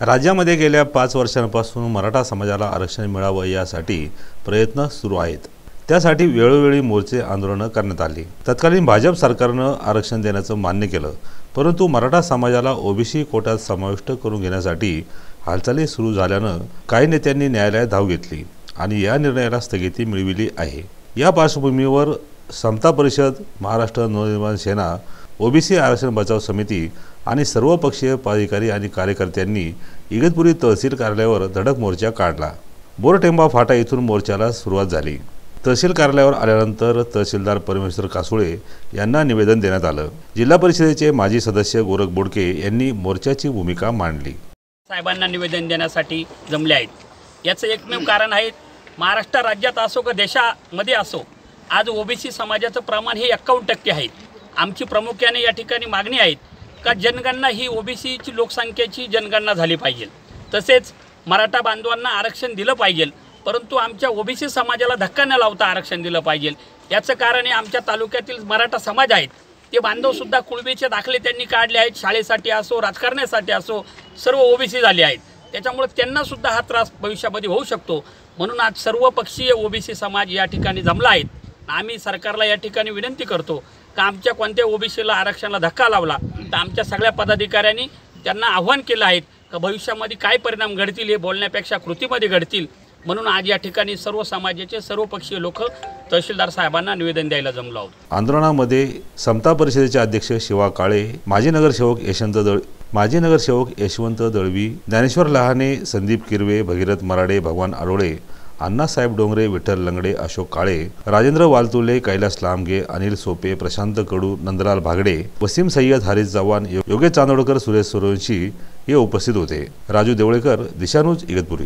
राज्यामध्ये गेल्या पाच वर्षांपासून मराठा समाजाला आरक्षण मिळावं यासाठी प्रयत्न सुरू आहेत. त्यासाठी वेळोवेळी मोर्चे आंदोलनं करण्यात आली. तत्कालीन भाजप सरकारनं आरक्षण देण्याचं मान्य केलं. परंतु मराठा समाजाला ओबीसी कोट्यात समाविष्ट करून घेण्यासाठी हालचाली सुरू झाल्यानं काही नेत्यांनी न्यायालयात धाव घेतली आणि या निर्णयाला स्थगिती मिळविली आहे. या पार्श्वभूमीवर समता परिषद महाराष्ट्र नवनिर्माण सेना ओबीसी आरक्षण बचाव समिती आणि सर्वपक्षीय पदाधिकारी आणि कार्यकर्त्यांनी इगतपुरी तहसील कार्यालयावर धडक मोर्चा काढला. बोरटेंबा फाटा येथून मोर्चाला सुरुवात झाली. तहसील कार्यालयावर आल्यानंतर तहसीलदार परमेश्वर कासुळे यांना निवेदन देण्यात आलं. जिल्हा परिषदेचे माजी सदस्य गोरख बोडके यांनी मोर्चाची भूमिका मांडली. साहेबांना निवेदन देण्यासाठी जमले आहेत. याचं एकमेव कारण आहे महाराष्ट्र राज्यात असो का देशामध्ये असो आज ओबीसी समाजाचं प्रमाण हे एक्कावन्न टक्के आहे. आमची प्रामुख्याने या ठिकाणी मागणी आहेत का जनगणना ही ओबीसीची लोकसंख्येची जनगणना झाली पाहिजे. तसेच मराठा बांधवांना आरक्षण दिलं पाहिजे परंतु आमच्या ओबीसी समाजाला धक्का न लावता आरक्षण दिलं पाहिजे. याचं कारण हे आमच्या तालुक्यातील मराठा समाज आहेत. ते बांधवसुद्धा कुळबीचे दाखले त्यांनी काढले आहेत शाळेसाठी असो राजकारण्यासाठी असो सर्व ओबीसी झाले आहेत. त्याच्यामुळे त्यांनासुद्धा हा त्रास भविष्यामध्ये होऊ शकतो. म्हणून आज सर्व पक्षीय ओबीसी समाज या ठिकाणी जमला आहेत आम्ही सरकारला या ठिकाणी विनंती करतो तर आमच्या कोणत्या ओबीसीला आरक्षणाला धक्का लावला तर आमच्या सगळ्या पदाधिकाऱ्यांनी त्यांना आव्हान केलं आहे का भविष्यामध्ये काय परिणाम घडतील हे बोलण्यापेक्षा कृतीमध्ये घडतील. म्हणून आज या ठिकाणी सर्व समाजाचे सर्व पक्षीय लोक तहसीलदार साहेबांना निवेदन द्यायला जमलो आहोत. आंदोलनामध्ये समता परिषदेचे अध्यक्ष शिवा काळे माजी नगरसेवक यशवंत दळ माजी नगरसेवक यशवंत दळवी ज्ञानेश्वर लहाने संदीप किरवे भगीरथ मराडे भगवान आरोळे अण्णासाहेब डोंगरे विठ्ठल लंगडे अशोक काळे राजेंद्र वालतुले कैलास लामगे अनिल सोपे प्रशांत कडू नंदलाल भागडे वसीम सय्यद हरीश चव्हाण योगेश चांदोडकर सुरेश सुरवंशी हे उपस्थित होते. राजू देवळेकर दिशानूज इगतपुरी.